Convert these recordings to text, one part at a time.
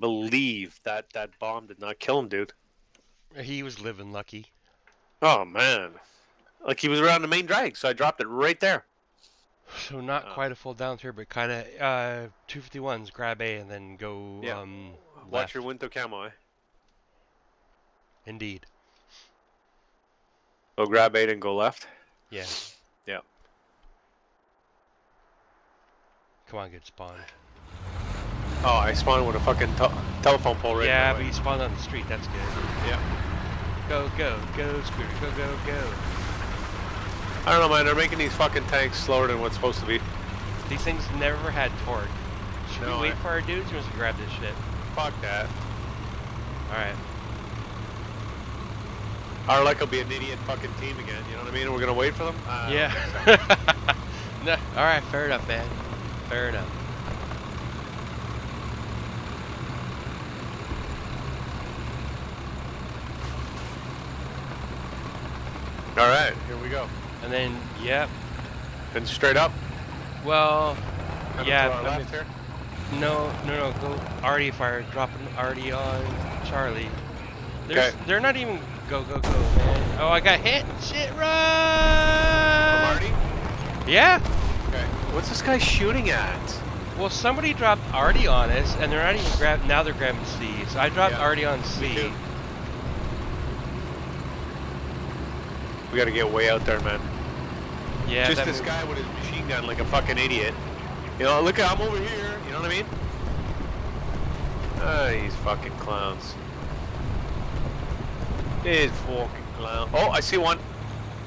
believe that that bomb did not kill him, dude. He was living lucky. Oh man, like he was around the main drag, so I dropped it right there. So not Oh. quite a full down through, but kind of uh, 251s, grab A and then go Yeah. um, Watch left. your window camo. Eh? Indeed. Go grab A and go left. Yeah. Yeah. Come on, get spawned. Oh, I spawned with a fucking te- telephone pole right yeah, but my you spawned on the street. That's good. Yeah. Go, go, go, Scooter. Go, go, go. I don't know, man. They're making these fucking tanks slower than what's supposed to be. These things never had torque. Should No, we wait I- for our dudes or must we grab this shit? Fuck that. Alright. Our luck will be an idiot fucking team again. You know what I mean? We're gonna wait for them. Uh, yeah. no, Alright, fair enough, man. Fair enough. All right, here we go. And then, yep. And straight up. Well, Coming yeah. left here. no, no, no. Go already fire. Dropping already on Charlie. There's, Okay. They're not even. Go, go, go, man. Oh, I got hit. Shit, run! Marty. Yeah. Okay. What's this guy shooting at? Well, somebody dropped Artie on us, and they're not even grab. Now they're grabbing C. So I dropped Yeah, Artie on C. too. We gotta get way out there, man. Yeah. Just this guy with his machine gun like a fucking idiot. You know, look, I'm over here. You know what I mean? Ah, these fucking clowns. These fucking clowns. Oh, I see one.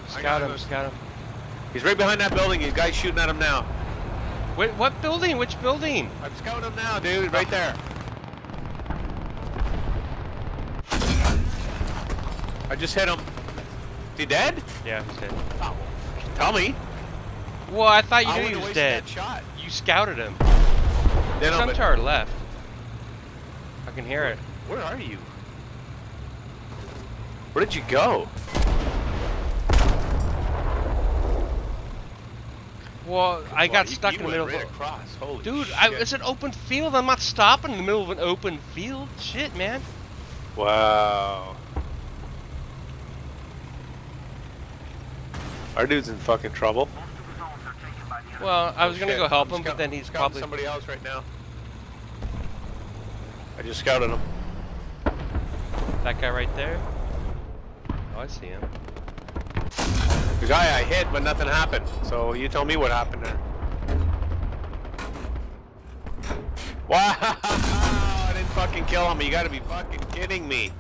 Scout him. Scout him. He's right behind that building. His guy's shooting at him now. Wait, what building? Which building? I'm scouting him now, dude. Right there. I just hit him. Is he dead? Yeah, he's dead. Oh, tell me. Well, I thought you I knew wouldn't he was dead. that shot. You scouted him. Then Some to our left. I can hear it. Where are you? Where did you go? Well, I got you- stuck you in the went middle right of across. Holy Dude. I, it's an open field. I'm not stopping in the middle of an open field. Shit, man. Wow. Our dude's in fucking trouble. Well, I was oh, gonna Shit, go help him, but then he's scouting probably. somebody else right now. I just scouted him. That guy right there. Oh, I see him. The guy I hit, but nothing happened. So you tell me what happened there. Wow! I didn't fucking kill him. You gotta be fucking kidding me.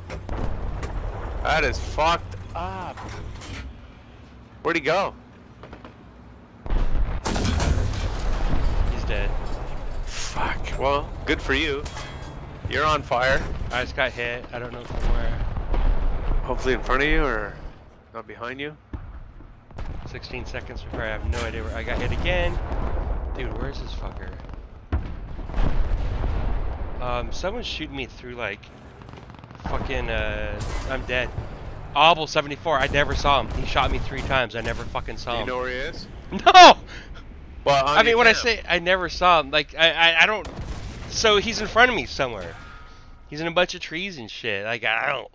That is fucked up. Where'd he go? He's dead. Fuck. Well, good for you. You're on fire. I just got hit. I don't know from where. Hopefully in front of you or not behind you. 16 seconds before I have no idea where I got hit again. Dude, where's this fucker? Um, someone's shooting me through like fucking uh I'm dead. Obel 74, I never saw him. He shot me three times. I never fucking Do saw you him. know where he is? No! Well, I mean when I say I never saw him, like I, I I don't so he's in front of me somewhere. He's in a bunch of trees and shit. Like I don't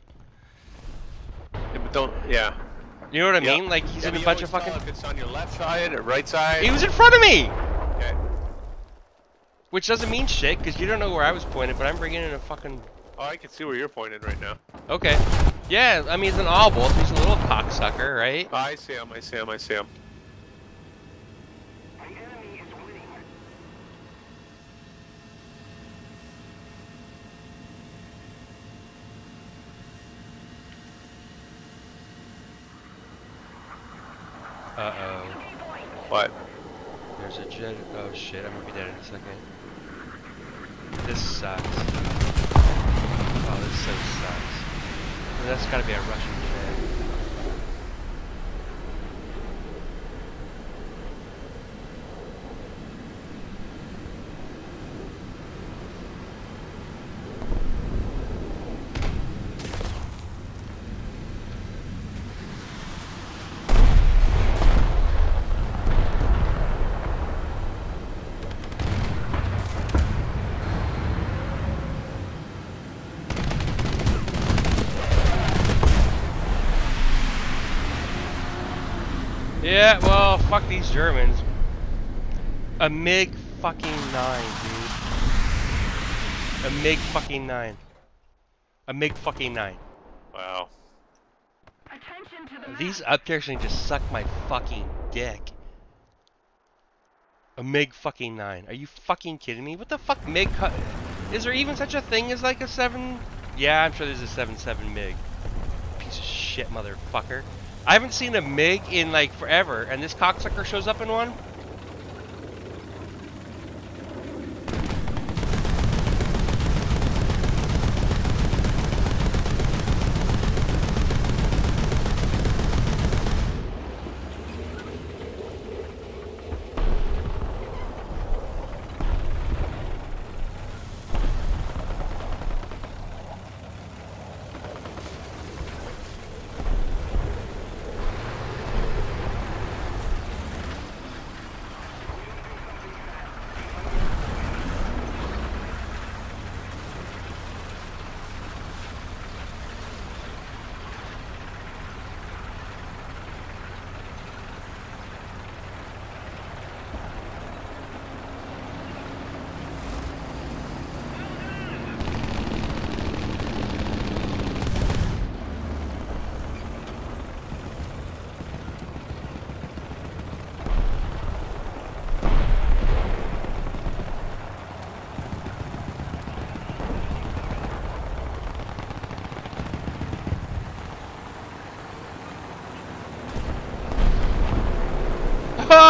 Yeah, but don't. Yeah. you know what I Yeah. mean? Like he's Yeah, in a bunch of fucking If it's on your left side or right side. He was in front of me! Okay. Which doesn't mean shit, because you don't know where I was pointed, but I'm bringing in a fucking... Oh, I can see where you're pointed right now. Okay. Yeah, I mean, he's an obel. He's a little cocksucker, right? I see him. I see him. I see him. Uh-oh. What? There's a jet... Oh, shit. I'm gonna be dead in a second. This sucks. Oh, this so sucks. That's gotta be a Russian jet. Yeah, well, fuck these Germans. A MiG fucking 9, dude. A MiG fucking 9. A MiG fucking 9. Wow. Attention to the- These up there can just suck my fucking dick. A MiG fucking 9. Are you fucking kidding me? What the fuck MiG Is there even such a thing as like a 7? Yeah, I'm sure there's a 7.7 MiG. Piece of shit motherfucker. I haven't seen a MiG in like forever, and this cocksucker shows up in one?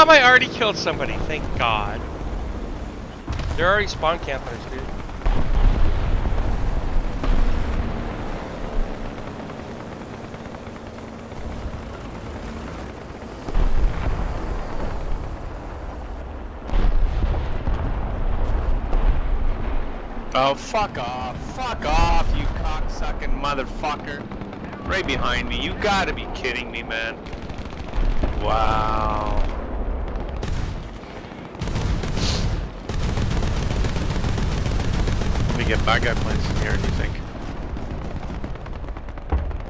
I already killed somebody, thank God. They're already spawn campers, dude. Oh, fuck off. Fuck off, you cocksucking motherfucker. Right behind me. You gotta be kidding me, man. Wow. Let me get bad guy planes in here, do you think?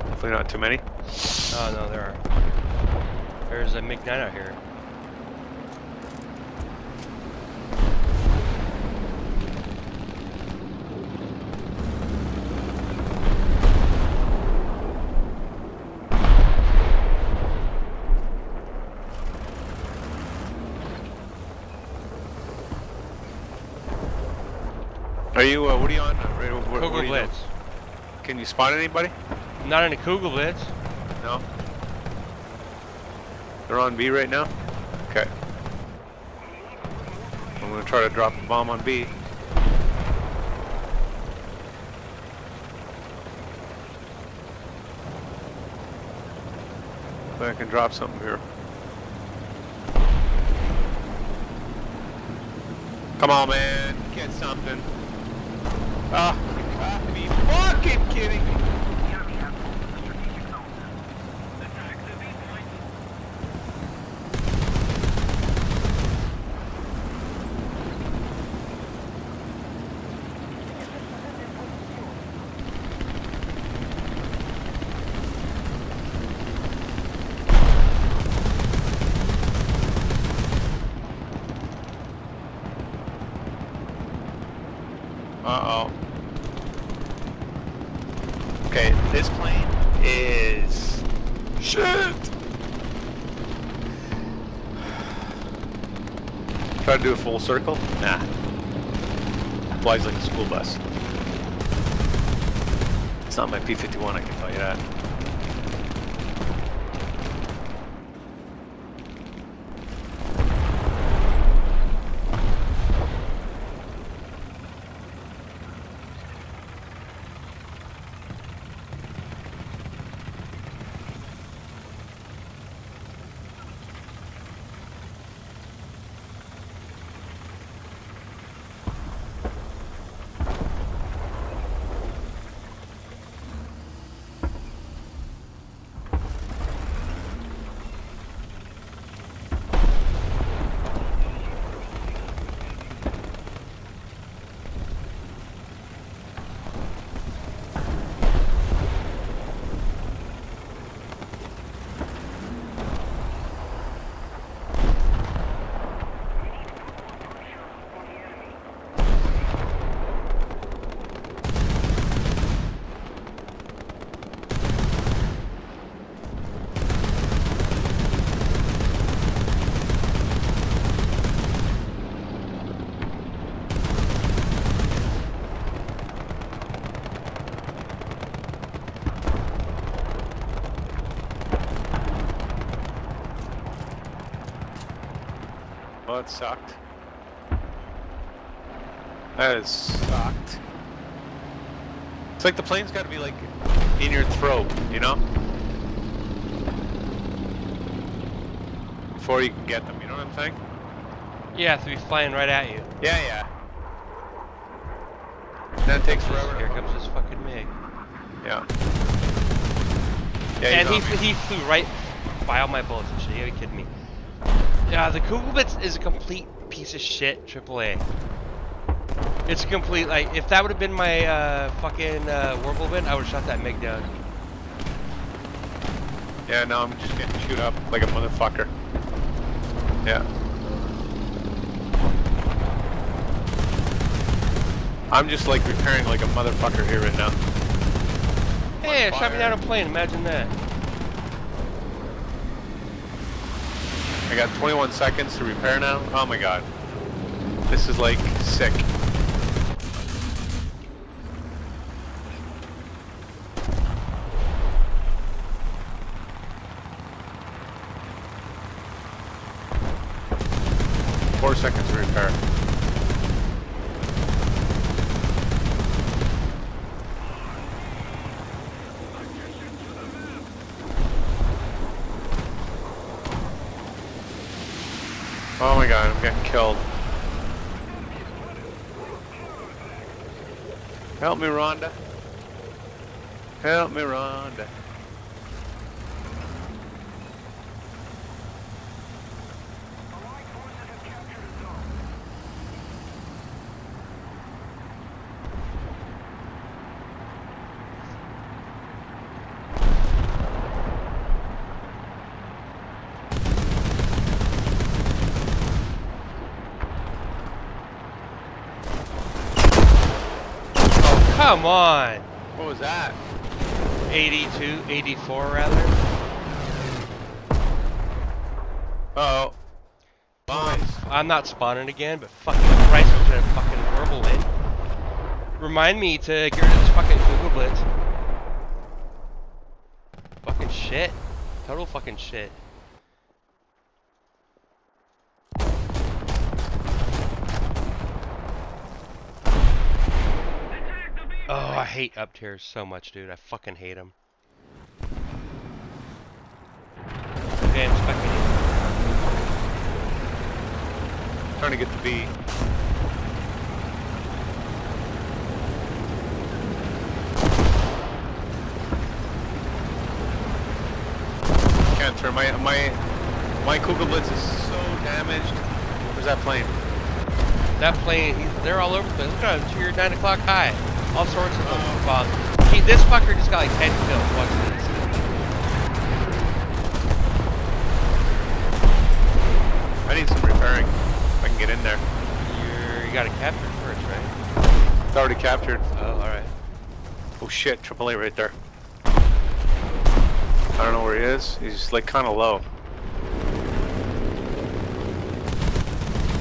Hopefully not too many. Oh, no, there are. There's a MiG-9 out here. You, uh, what are you on? Where, where, Kugel what are you Blitz. doing? Can you spot anybody? Not in a Kugel Blitz. No? They're on B right now? Okay. I'm gonna try to drop a bomb on B. If I can drop something here. Come on, man. Get something. Ah, you gotta be fucking kidding me. Uh-oh. Okay, this plane is... Shit! Try to do a full circle? Nah. Flies like a school bus. It's not my P-51, I can tell you that. That sucked. That has sucked. It's like the plane's got to be like in your throat, you know? Before you can get them, you know what I'm saying? Yeah, to be flying right at you. Yeah, yeah. That takes forever. Here comes this fucking MiG. Yeah. Yeah, and he, he's on me. he flew right by all my bullets and shit. You gotta be kidding me. Yeah, the Kugelblitz is a complete piece of shit AAA. It's a complete, like, if that would have been my uh, fucking uh, Wirbelwind, I would have shot that MiG down. Yeah, no, I'm just getting shoot up like a motherfucker. Yeah. I'm just like repairing like a motherfucker here right now. Hey, shot me down a plane, imagine that. I got 21 seconds to repair now. Oh my god. This is like sick. Four seconds to repair. Oh my god, I'm getting killed. Help me, Rhonda. Help me, Rhonda. Oh, come on! What was that? 82, 84 rather. Uh oh. Bombs. I'm not spawning again, but fucking Christ, was that a fucking Whirlwind. Remind me to get rid of this fucking Kugelblitz. Fucking shit. Total fucking shit. Oh, I hate up tiers so much, dude. I fucking hate them. Okay, I'm spectating. Trying to get the B. Can't turn my my my Kugelblitz is so damaged. Where's that plane? That plane, he's, they're all over the place. Look at him, to your 9 o'clock high. All sorts of them. Well, he, this fucker just got like 10 kills. Watch this. I need some repairing. If I can get in there. You're, you gotta capture first, right? It's already captured. Oh, alright. Oh shit, triple A right there. I don't know where he is. He's like kind of low.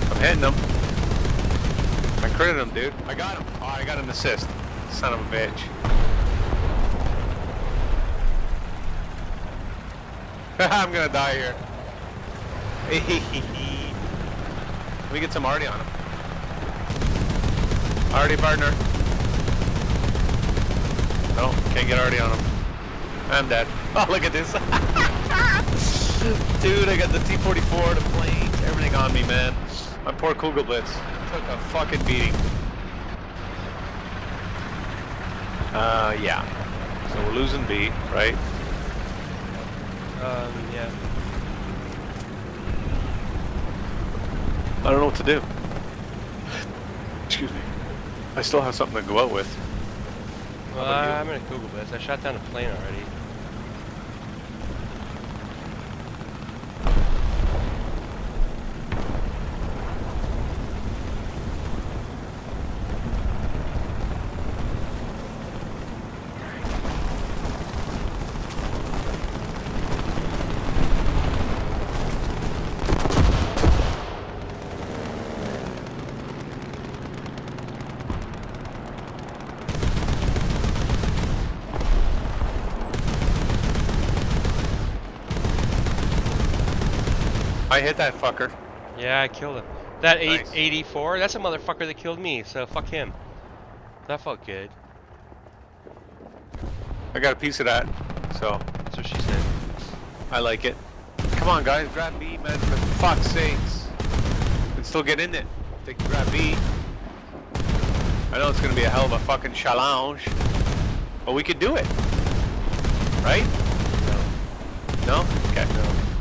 I'm hitting him. I critted him, dude. I got him. Oh, I got an assist. Son of a bitch. I'm gonna die here. Me get some arty on him. Artie partner. No, can't get arty on him. I'm dead. Oh, look at this. Dude, I got the T-44, the planes, everything on me, man. My poor Kugelblitz took a fucking beating. Uh, yeah. So we're losing B, right? Um, yeah. I don't know what to do. Excuse me. I still have something to go out with. Well. I'm in a Kugelblitz. I shot down a plane already. I hit that fucker. Yeah, I killed him. That Nice. 84, that's a motherfucker that killed me, so fuck him. That felt good. I got a piece of that, so That's what she said. I like it. Come on, guys, grab B, man, for fuck's sakes. We can still get in it. If they can grab B. I know it's gonna be a hell of a fucking challenge, but we could do it. Right? No. No? Okay.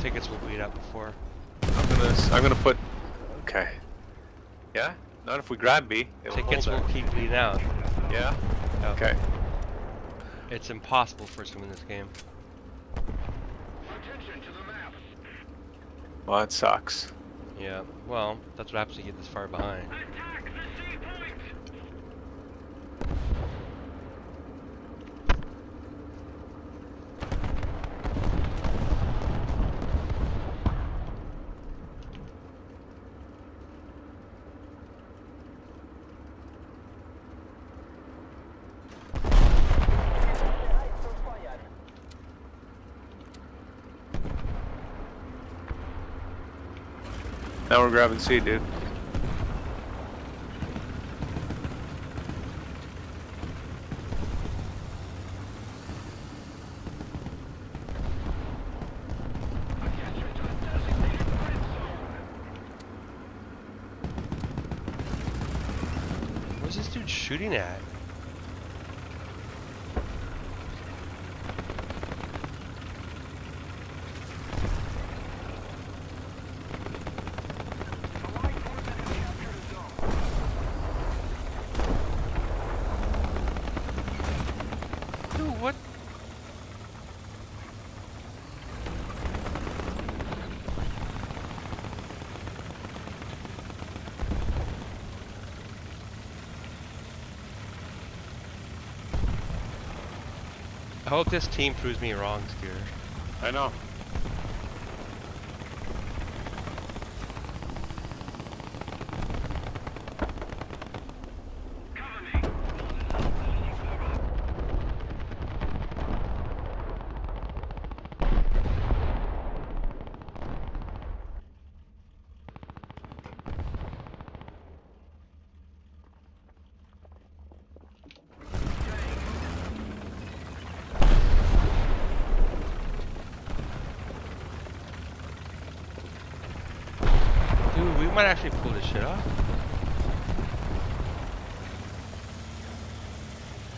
Tickets will beat out before. I'm gonna, I'm gonna put, okay. Yeah? Not if we grab B. It will Tickets will keep bleeding down. Yeah? Yeah. Okay. It's impossible for us to win this game. Attention to the map! Well, that sucks. Yeah, well, that's what happens when you get this far behind. Now we're grabbing C, dude. What's this dude shooting at? Dude, what? I hope this team proves me wrong, Scooter. I know. Dude, we might actually pull this shit off.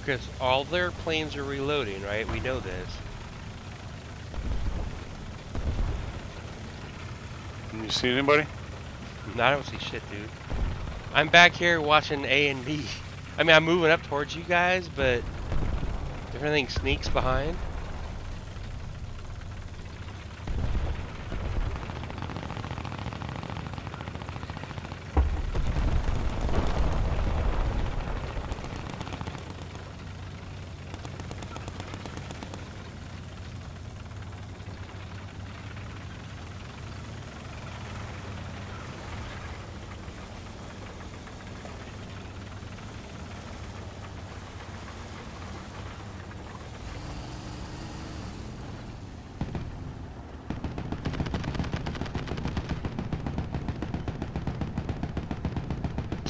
Because all their planes are reloading, right? We know this. Can you see anybody? No, I don't see shit, dude. I'm back here watching A and B. I mean, I'm moving up towards you guys, but if anything sneaks behind.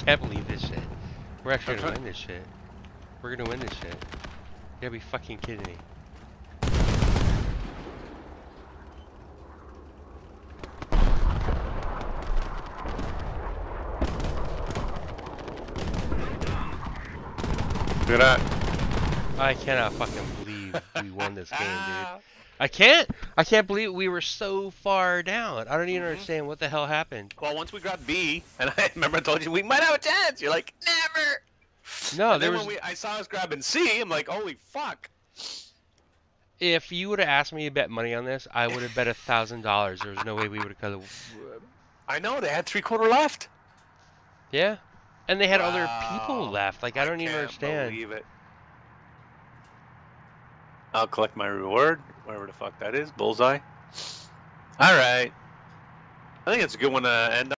Can't believe this shit. We're actually gonna win this shit. We're gonna win this shit. You gotta be fucking kidding me. Look at that. I cannot fucking we won this game, dude. I can't. I can't believe we were so far down. I don't even Mhm. understand what the hell happened. Well, once we grab B, and I remember I told you we might have a chance. You're like, never. No, and there then was. when we, I saw us grabbing C, I'm like, holy fuck. If you would have asked me to bet money on this, I would have bet a thousand dollars. There was no way we would have cut. I know they had three quarter left. Yeah, and they had other people left. Like I don't even can't understand. Believe it. I'll collect my reward, wherever the fuck that is. Bullseye. All right. I think it's a good one to end